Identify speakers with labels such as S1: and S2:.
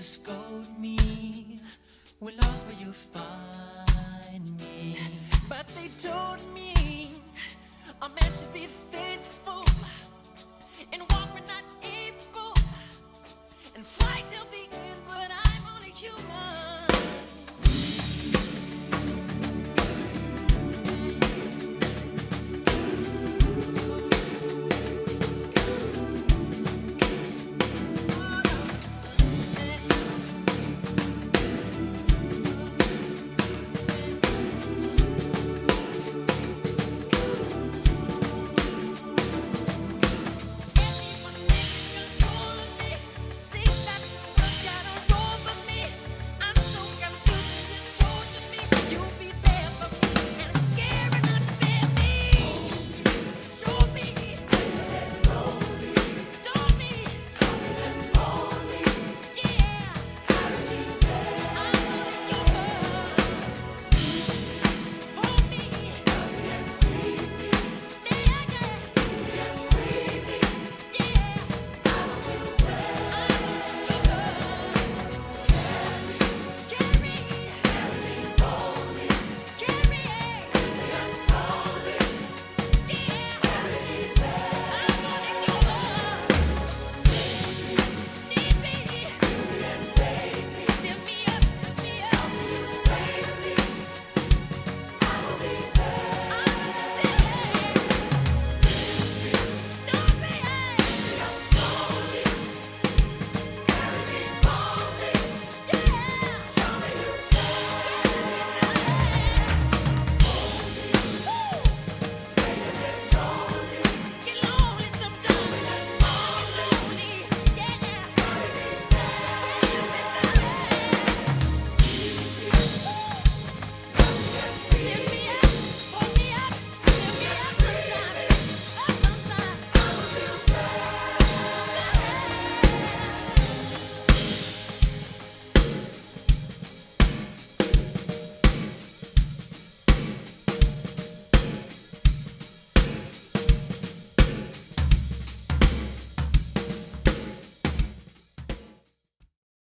S1: Scold me, we lost where you find me. But they told me I'm meant to be fair.